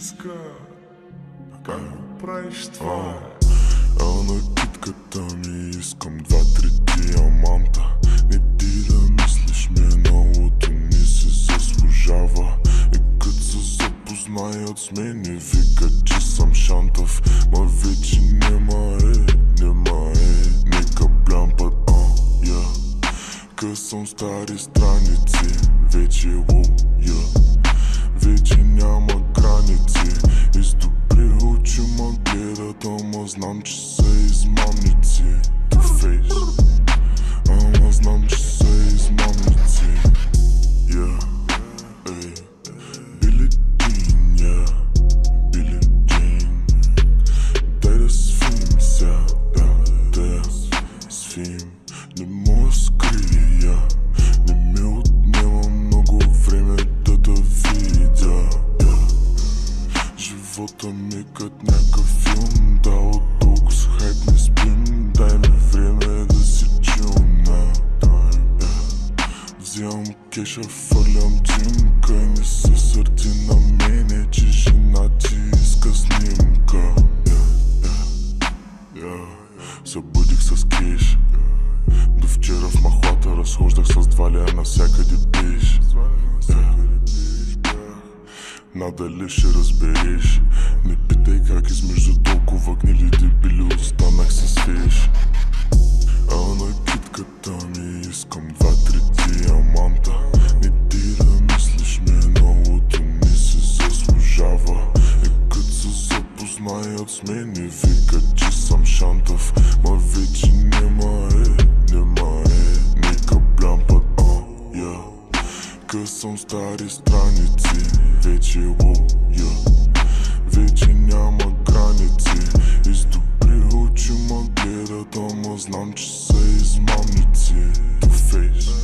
иска Как го правиш това? Ела на китката ми искам два-три диаманта. Не ти да мислиш миналото ни се заслужава. И кът се запознаят с мене викат, че съм шантав Ма вече нема е, нема е. Нека блямпат, а, я. Късам стари страници, вече луя Вече гледат, ама знам, че са измамници Two face Ама знам, че са измамници Yeah, ей Били Джин, yeah Били Джин Дай да свим сега, да, да свим Не мога скрия някакъв Да от толкова с хайп спим Дай ми време да си чилна. Взимам кеша, фърлям джимка И не се сърди на мене, че жена ти иска снимка. Събудих с кеш До вчера в махлата разхождах с два лея навсякъде пиш Надали ще разбереш от смене Вика, че съм шантов Ма вече няма е, няма е. Нека блямпат, а, я. Късам стари страници Вече е ло, я. Вече няма граници. И с добри очи ма гледат Ама знам, че са измамници. Two face